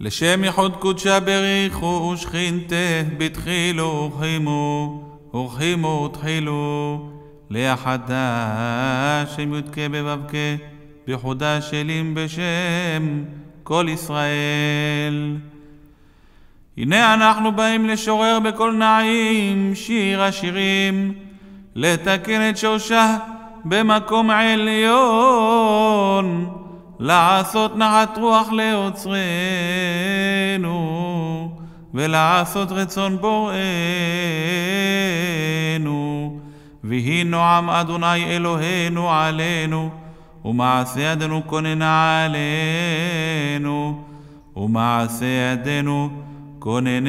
לשם ייחוד קודשה בריחו ושכינתה בתחילו ורחימו ורחימו ותחילו ליחדה שם יודקה בבבקה בחודה שלים בשם כל ישראל. הנה אנחנו באים לשורר בקול נעים שיר השירים לתקן את שורשה במקום עליון לעשות נחת רוח לאוצרנו ולעשות רצון בוראנו ויהי נועם אדוני אלוהינו עלינו ומעשה ידינו כוננה עלינו ומעשה ידינו כוננהו